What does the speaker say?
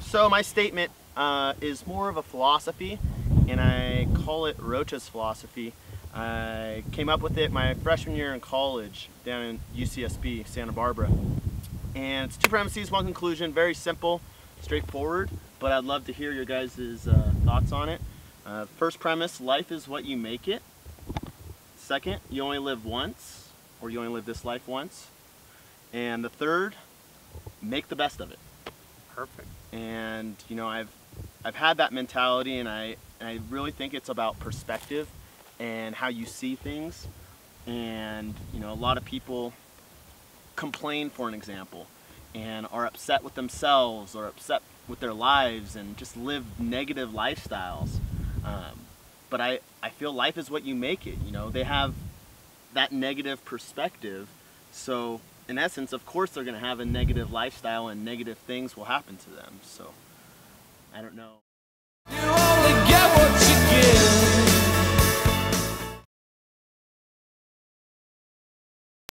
So my statement uh, is more of a philosophy, and I call it Rocha's philosophy. I came up with it my freshman year in college down in UCSB, Santa Barbara. And it's two premises, one conclusion, very simple, straightforward, but I'd love to hear your guys' uh, thoughts on it. Uh, first premise, life is what you make it. Second, you only live once, or you only live this life once. And the third, make the best of it. Perfect. And you know, I've I've had that mentality, and I and I really think it's about perspective and how you see things. And you know, a lot of people complain, for an example, and are upset with themselves or upset with their lives and just live negative lifestyles. Um, but I, I feel life is what you make it. You know, they have that negative perspective. So in essence, of course, they're going to have a negative lifestyle and negative things will happen to them. So I don't know.